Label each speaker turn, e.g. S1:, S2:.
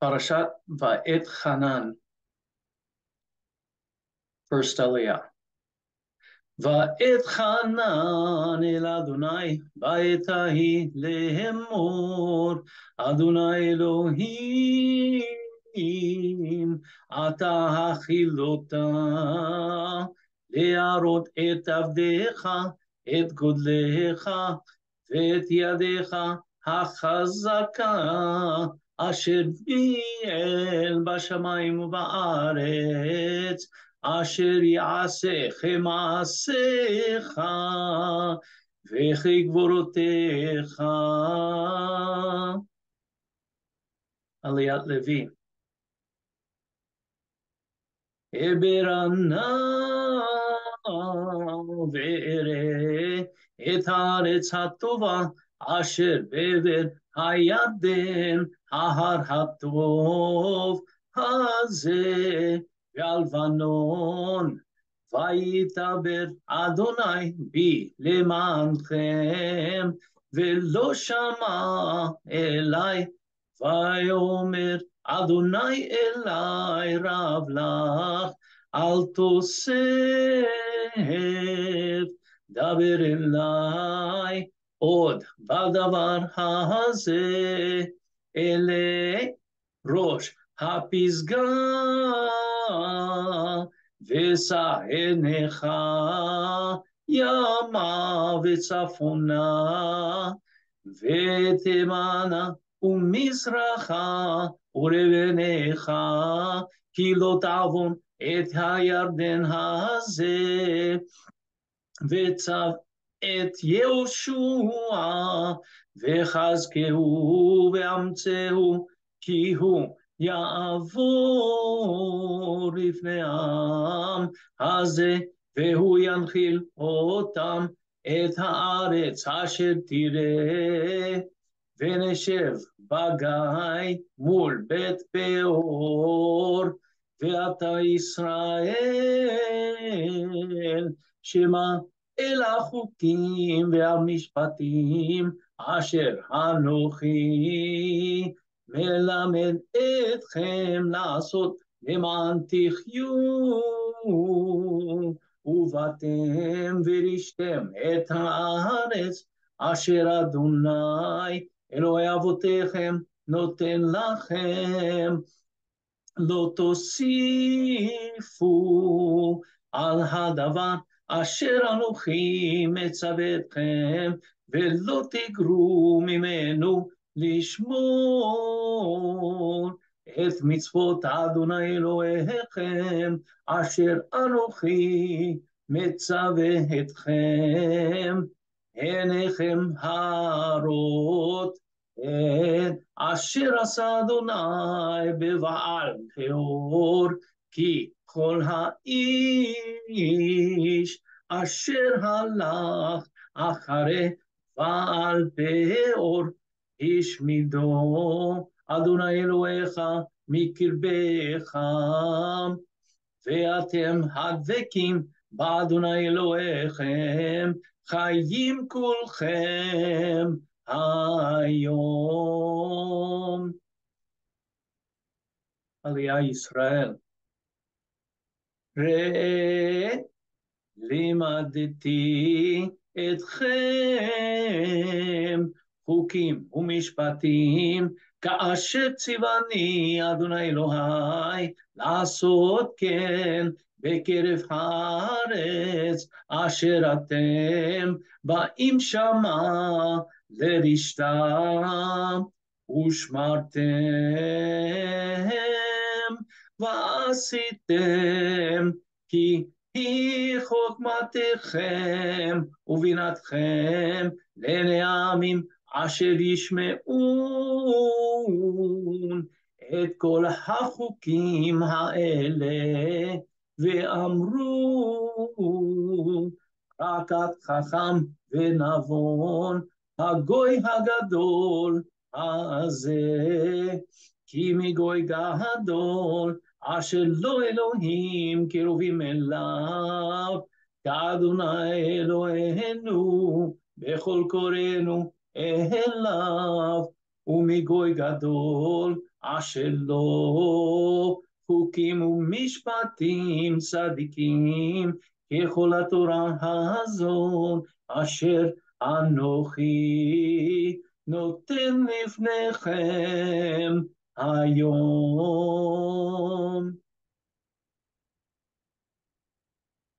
S1: פרשת ואת חנן, first עלייה. ואת חנן אל אדוני בעת ההיא לאמור, אדוני אלוהים, אתה הכילותה, להראות את עבדיך, את גודלך, ואת ידיך החזקה, אשר ביאל בשמיים ובארץ, אשר יעשה כמעשיך וכי גבורותיך. עליית לוי. אברנה ואראה את הארץ הטובה אשר בעבר הירדן ההר הטוב הזה והלבנון. ויתבר אדוני בי למענכם, ולא שמע אלי, ויאמר אדוני אלי רב לך, אל תוסף, דבר אלי עוד בדבר הזה, אלה ראש הפסגה, ושא עיניך ימה וצפונה, ותימנה ומזרחה ורבניך, כי לא תעוון את הירדן הזה, וצו את יהושע, וחזקהו ואמצהו, כי הוא יעבור לפני העם הזה, והוא ינחיל אותם את הארץ אשר תראה, ונשב בגיא מול בית פאור, ואתה ישראל, שמע אל החוקים והמשפטים אשר אנוכי מלמד אתכם לעשות למען תחיו, ובאתם ורישתם את הארץ אשר אדוני אלוהי אבותיכם נותן לכם. לא תוסיפו על הדבר אשר אנוכי מצווה אתכם, ולא תגרו ממנו לשמור. את מצוות אדוני אלוהיכם, אשר אנוכי מצווה אתכם, עיניכם הרות, את אשר עשה אדוני בבעל פאור, כי כל האיש אשר הלך אחרי בעל פאור, השמידו אדוני אלוהיך מקרבך, ואתם הדבקים באדוני אלוהיכם, חיים כולכם היום. עלייה ישראל. ראה לימדתי אתכם חוקים ומשפטים, כאשר ציווני אדוני אלוהי לעשות כן בקרב הארץ אשר אתם באים שמה לרשתה ושמרתם ועשיתם כי היא חוכמתכם ובינתכם לעיני העמים אשר ישמעון. את כל החוקים האלה ואמרו רק את חכם ונבון הגוי הגדול הזה כי מגוי גדול אשר לא אלוהים קרובים אליו כאדוני אלוהינו בכל קוראינו אליו, ומגוי גדול אשר לו חוקים ומשפטים צדיקים ככל התורה הזאת אשר אנוכי נותן לפניכם Ayom